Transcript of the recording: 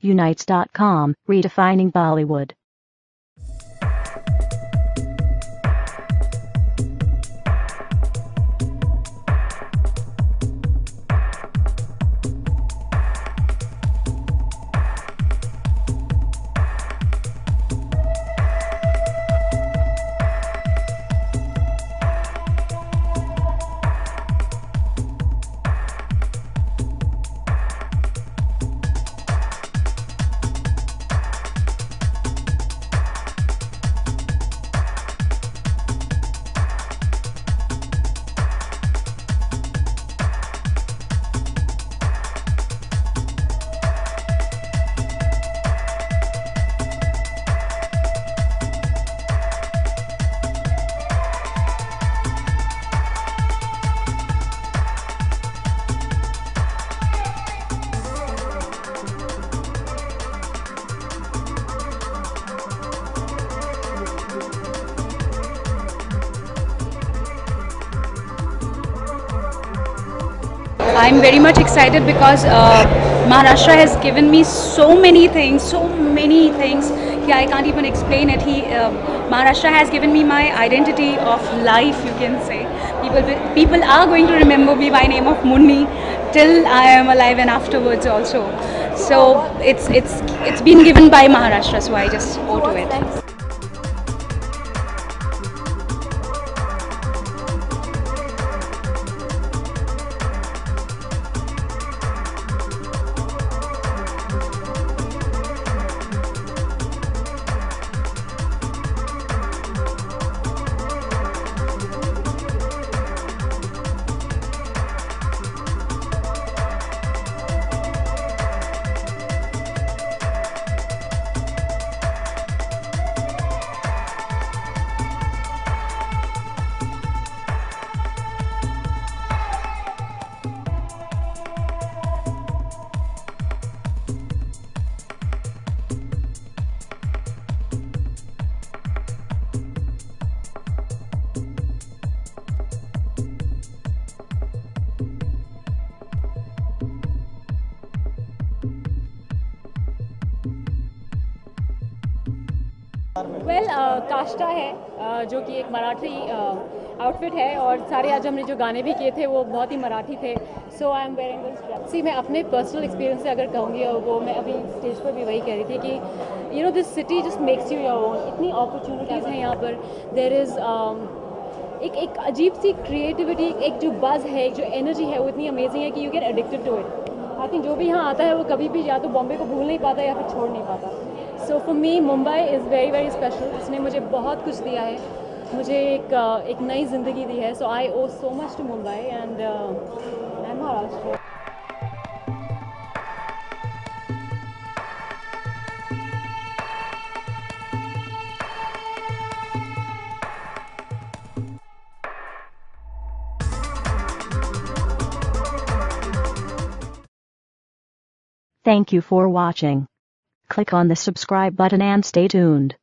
Unites.com, redefining Bollywood. I'm very much excited because uh, Maharashtra has given me so many things, so many things. Yeah, I can't even explain it. He, uh, Maharashtra has given me my identity of life. You can say people people are going to remember me by name of Munni till I am alive and afterwards also. So it's it's it's been given by Maharashtra, so I just owe to it. Well काष्टा है uh, जो कि एक Marathi outfit है और सारे आज हमने जो गाने भी किए थे वो बहुत ही मराठी थे। So I am wearing this सी मैं अपने पर्सनल एक्सपीरियंस से अगर कहूँगी और वो मैं अभी स्टेज पर भी वही कह रही थी कि you know this city just makes you your own इतनी अपॉर्चुनिटीज़ हैं यहाँ पर। देर इज़ एक एक अजीब सी क्रिएटिविटी एक जो बज़ है एक जो एनर्जी है वो इतनी अमेजिंग है कि you get addicted to it I think जो भी यहाँ आता है वो कभी भी या तो बॉम्बे को भूल नहीं पाता या फिर छोड़ नहीं पाता। So for me Mumbai is very very special इसने मुझे बहुत कुछ दिया है। मुझे एक एक नई ज़िंदगी दी है। So I owe so much to Mumbai and and Maharashtra Thank you for watching. Click on the subscribe button and stay tuned.